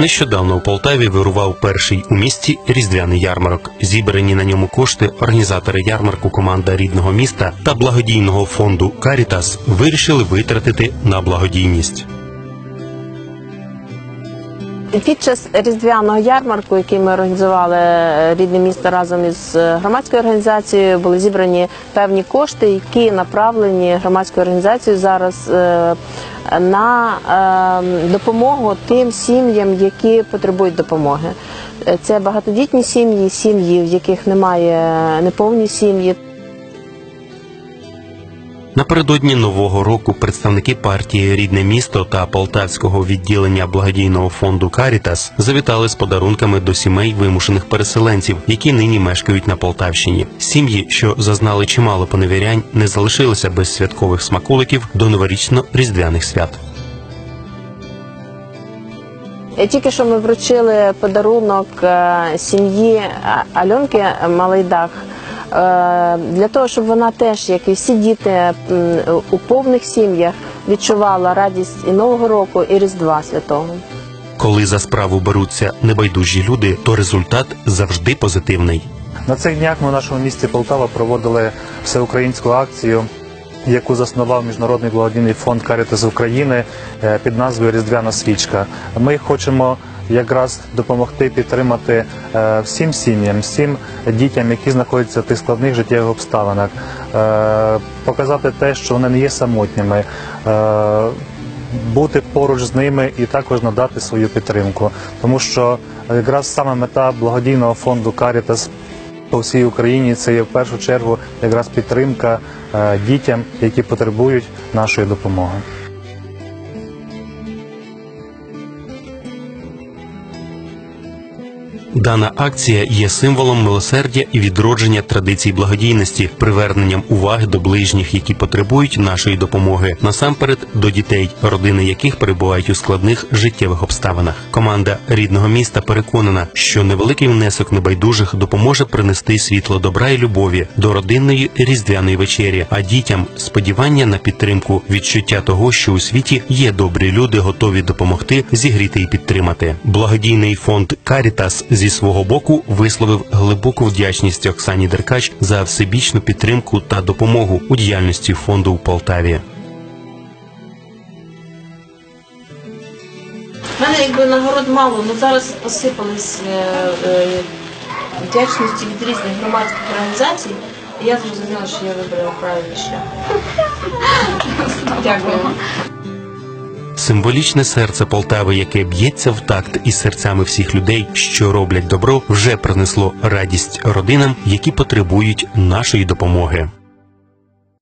Нещодавно у Полтаві вирував перший у місті різдвяний ярмарок. Зібрані на ньому кошти організатори ярмарку, команда рідного міста та благодійного фонду Карітас вирішили витратити на благодійність. Під час різдвяного ярмарку, який ми організували е, рідне місто разом із е, громадською організацією, були зібрані певні кошти, які направлені громадською організацією зараз е, на е, допомогу тим сім'ям, які потребують допомоги. Це багатодітні сім'ї, сім'ї, в яких немає неповні сім'ї. Напередодні нового року представники партії Рідне місто та полтавського відділення благодійного фонду Карітас завітали з подарунками до сімей вимушених переселенців, які нині мешкають на Полтавщині. Сім'ї, що зазнали чимало поневірянь, не залишилися без святкових смаколиків до новорічно-різдвяних свят. Е, Тільки що ми вручили подарунок е, сім'ї А- Альонки Малайдах. Е, Для того, щоб вона теж, як і всі діти у повних сім'ях, відчувала радість і Нового року, і Різдва Святого. Коли за справу беруться небайдужі люди, то результат завжди позитивний. На цих днях ми в нашому місті Полтава проводили всеукраїнську акцію, яку заснував Міжнародний благодійний фонд Карітас України е, під назвою Різдвяна свічка. Ми хочемо якраз допомогти підтримати е, всім сім'ям, всім дітям, які знаходяться в тих складних життєвих обставинах, е, показати те, що вони не є самотніми. е, бути поруч з ними і також надати свою підтримку, тому що якраз саме мета благодійного фонду Карітас по всій Україні це є в першу чергу якраз підтримка дітям, які потребують нашої допомоги. Дана акція є символом милосердя і відродження традицій благодійності, приверненням уваги до ближніх, які потребують нашої допомоги, насамперед до дітей, родини яких перебувають у складних життєвих обставинах. Команда рідного міста переконана, що невеликий внесок небайдужих допоможе принести світло добра і любові до родинної різдвяної вечері, а дітям сподівання на підтримку, відчуття того, що у світі є добрі люди, готові допомогти, зігріти і підтримати. Благодійний фонд Карітас зі свого боку висловив глибоку вдячність Оксані Деркач за всебічну підтримку та допомогу у діяльності фонду у Полтаві. У мене якби нагород мало, але зараз посипались е, е, вдячності від різних громадських організацій. І я зрозуміла, що я вибрала правильний шлях. Дякую. Символічне серце Полтави, яке б'ється в такт із серцями всіх людей, що роблять добро, вже принесло радість родинам, які потребують нашої допомоги.